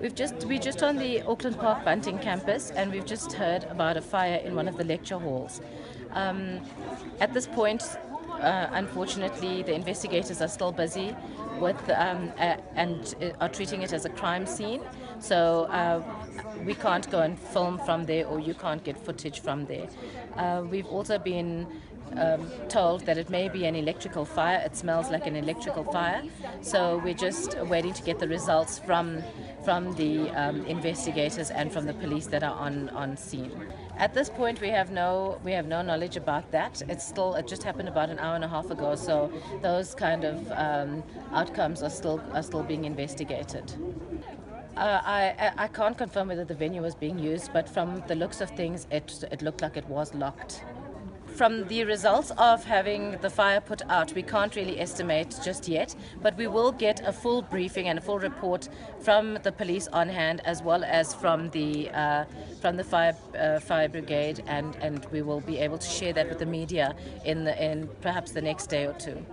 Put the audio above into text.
We've just we're just on the Auckland Park Bunting campus, and we've just heard about a fire in one of the lecture halls. Um, at this point, uh, unfortunately, the investigators are still busy with um, uh, and are treating it as a crime scene. So uh, we can't go and film from there, or you can't get footage from there. Uh, we've also been um, told that it may be an electrical fire. It smells like an electrical fire. So we're just waiting to get the results from from the um, investigators and from the police that are on, on scene. At this point, we have no we have no knowledge about that. It's still it just happened about an hour and a half ago. So those kind of um, outcomes are still are still being investigated. Uh, I, I can't confirm whether the venue was being used, but from the looks of things, it, it looked like it was locked from the results of having the fire put out, we can't really estimate just yet, but we will get a full briefing and a full report from the police on hand, as well as from the uh, from the fire uh, fire brigade, and and we will be able to share that with the media in the in perhaps the next day or two.